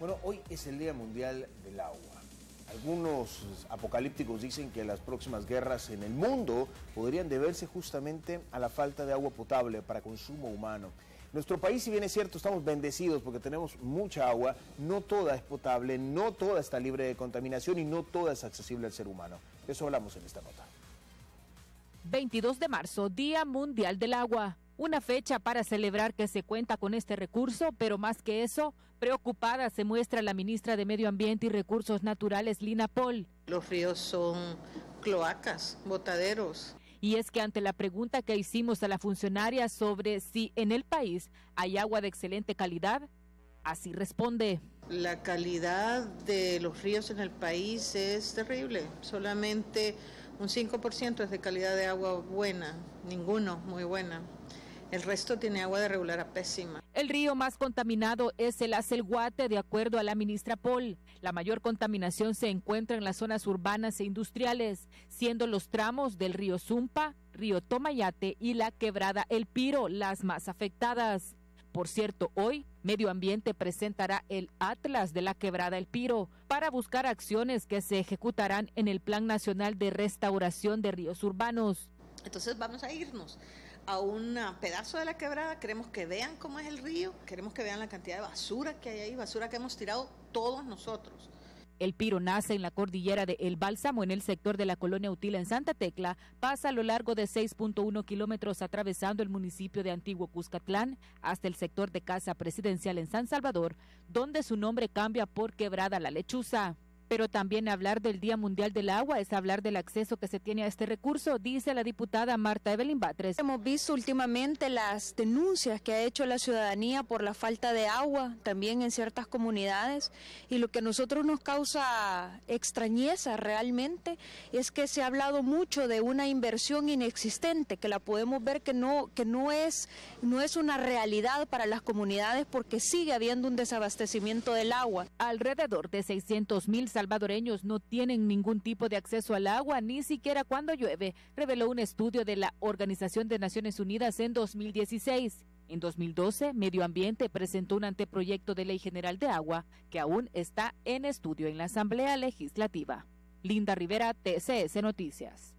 Bueno, hoy es el Día Mundial del Agua. Algunos apocalípticos dicen que las próximas guerras en el mundo podrían deberse justamente a la falta de agua potable para consumo humano. Nuestro país, si bien es cierto, estamos bendecidos porque tenemos mucha agua, no toda es potable, no toda está libre de contaminación y no toda es accesible al ser humano. De eso hablamos en esta nota. 22 de marzo, Día Mundial del Agua. Una fecha para celebrar que se cuenta con este recurso, pero más que eso, preocupada se muestra la ministra de Medio Ambiente y Recursos Naturales, Lina Paul. Los ríos son cloacas, botaderos. Y es que ante la pregunta que hicimos a la funcionaria sobre si en el país hay agua de excelente calidad, así responde. La calidad de los ríos en el país es terrible. Solamente un 5% es de calidad de agua buena, ninguno muy buena. El resto tiene agua de regular a pésima. El río más contaminado es el Acelguate, de acuerdo a la ministra Paul. La mayor contaminación se encuentra en las zonas urbanas e industriales, siendo los tramos del río Zumpa, río Tomayate y la quebrada El Piro las más afectadas. Por cierto, hoy Medio Ambiente presentará el Atlas de la Quebrada El Piro para buscar acciones que se ejecutarán en el Plan Nacional de Restauración de Ríos Urbanos. Entonces vamos a irnos a un pedazo de la quebrada, queremos que vean cómo es el río, queremos que vean la cantidad de basura que hay ahí, basura que hemos tirado todos nosotros. El Piro nace en la cordillera de El Bálsamo, en el sector de la colonia Utila en Santa Tecla, pasa a lo largo de 6.1 kilómetros atravesando el municipio de Antiguo Cuscatlán hasta el sector de Casa Presidencial en San Salvador, donde su nombre cambia por Quebrada la Lechuza. Pero también hablar del Día Mundial del Agua es hablar del acceso que se tiene a este recurso, dice la diputada Marta Evelyn Batres. Hemos visto últimamente las denuncias que ha hecho la ciudadanía por la falta de agua también en ciertas comunidades y lo que a nosotros nos causa extrañeza realmente es que se ha hablado mucho de una inversión inexistente, que la podemos ver que no que no es no es una realidad para las comunidades porque sigue habiendo un desabastecimiento del agua. Alrededor de 600 mil salvadoreños no tienen ningún tipo de acceso al agua, ni siquiera cuando llueve, reveló un estudio de la Organización de Naciones Unidas en 2016. En 2012, Medio Ambiente presentó un anteproyecto de Ley General de Agua que aún está en estudio en la Asamblea Legislativa. Linda Rivera, TCS Noticias.